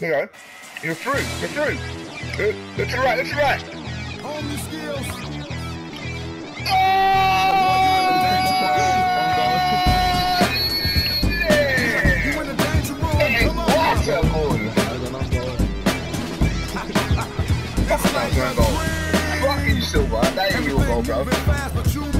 You know, you're through. You're through. Uh, That's right. That's right. Home your skills. Fucking Silva, that ain't your goal, bro.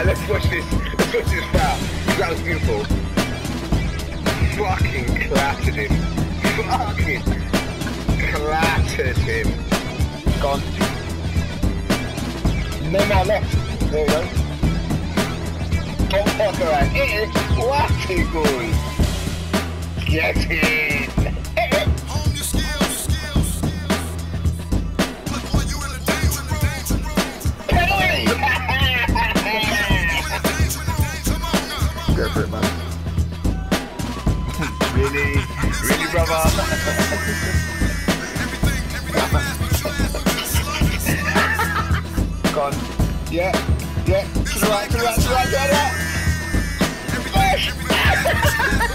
right, let's watch this. Let's watch this foul. That was beautiful. Fucking clattered him. Fucking clattered him. Gone. No more left. There you go. Tom Parker and it is lucky boy. Get in. Go for it, man. really, really, brother. Yeah, yeah. is right, it's right, it's right, it's right.